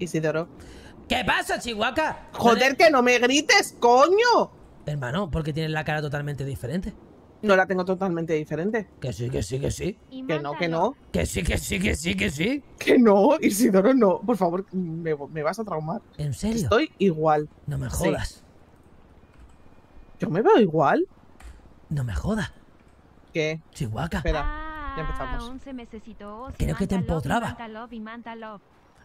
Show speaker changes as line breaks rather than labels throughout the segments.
Isidoro.
¿Qué pasa, Chihuahua?
Joder, que no me grites, coño.
Hermano, porque tienes la cara totalmente diferente.
No la tengo totalmente diferente.
Que sí, que sí, que sí.
Que no, que no.
Que sí, que sí, que sí, que sí.
Que no, Isidoro, no. Por favor, me, me vas a traumar.
¿En serio?
Estoy igual.
No me
Sí.
jodas.
Yo me veo igual.
No me jodas.
¿Qué?
Chihuahua.
Espera.
Ah,
ya empezamos.
11 mesecitos.
Creo que te
Manta love,
empotraba.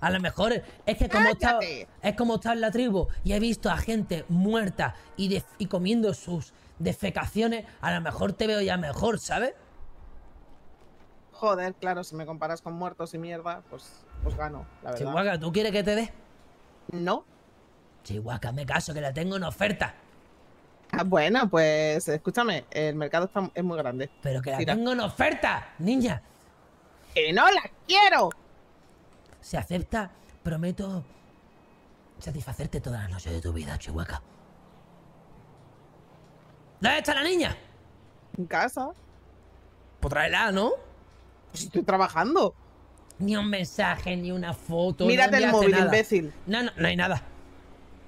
A lo mejor es que como está, es como está en la tribu y he visto a gente muerta y, de- y comiendo sus defecaciones, a lo mejor te veo ya mejor, ¿sabes?
Joder, claro, si me comparas con muertos y mierda, pues, pues gano, la verdad.
Chihuahua, ¿tú quieres que te dé?
No.
Chihuahua, me caso, que la tengo en oferta.
Ah, bueno, pues escúchame, el mercado está, es muy grande.
Pero que la tengo en oferta, niña.
¡Que no la quiero!
Se acepta, prometo satisfacerte todas las noches de tu vida, Chihuahua. ¿Dónde está la niña?
En casa.
Pues tráela, ¿no?
Pues estoy trabajando.
Ni un mensaje, ni una foto.
Mírate
no
el móvil,
nada.
imbécil.
No, no, no hay nada.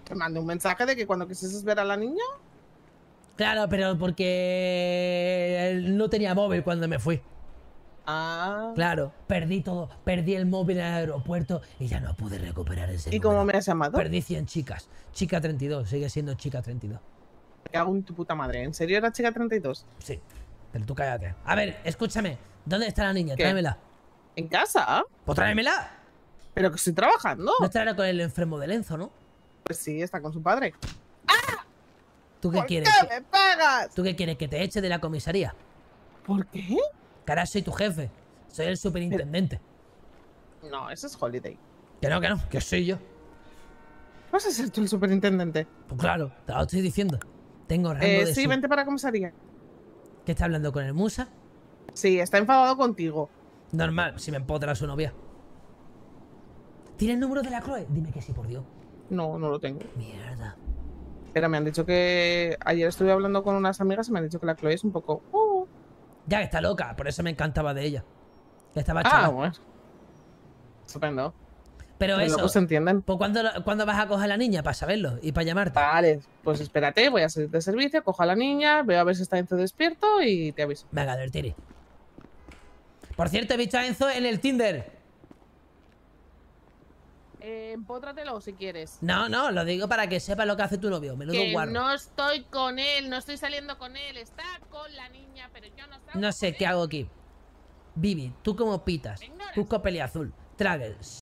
Te mandé un mensaje de que cuando quisieses ver a la niña.
Claro, pero porque no tenía móvil cuando me fui.
Ah.
Claro, perdí todo. Perdí el móvil en el aeropuerto y ya no pude recuperar ese
¿Y cómo me has llamado?
Perdí 100 chicas. Chica 32, sigue siendo chica 32.
Me cago en tu puta madre. ¿En serio era chica 32?
Sí, pero tú cállate. A ver, escúchame. ¿Dónde está la niña?
¿Qué?
Tráemela.
¿En casa?
Pues tráemela.
Pero que estoy trabajando.
No estará con el enfermo de Lenzo, ¿no?
Pues sí, está con su padre.
¿Tú qué
¿Por
quieres?
qué me pagas?
¿Tú qué quieres? ¿Que te eche de la comisaría?
¿Por qué?
Que ahora soy tu jefe. Soy el superintendente.
No, eso es Holiday.
Que no, que no, que soy yo.
¿Vas a ser tú el superintendente?
Pues claro, te lo estoy diciendo. Tengo rango
Eh,
de
sí,
sub-
vente para comisaría.
¿Qué está hablando con el Musa?
Sí, está enfadado contigo.
Normal, si me empotra su novia. ¿Tiene el número de la Chloe? Dime que sí, por Dios.
No, no lo tengo.
Mierda.
Pero me han dicho que. Ayer estuve hablando con unas amigas y me han dicho que la Chloe es un poco. uh.
Ya que está loca, por eso me encantaba de ella. Que estaba
Ah,
chala.
bueno. Estupendo.
Pero
Los
eso,
se entienden.
pues ¿cuándo, ¿cuándo vas a coger a la niña para saberlo y para llamarte?
Vale, pues espérate, voy a salir de servicio, cojo a la niña, veo a ver si está Enzo despierto y te aviso.
Venga, del tiri. Por cierto, he visto a Enzo en el Tinder.
Eh, empótratelo si quieres.
No, no, lo digo para que sepa lo que hace tu novio. Menudo
Que
guarro.
no estoy con él, no estoy saliendo con él, está con la niña, pero yo no salgo
No sé qué
él.
hago aquí. Vivi, tú como pitas.
Me ignoras.
Cusco peliazul. Traggers.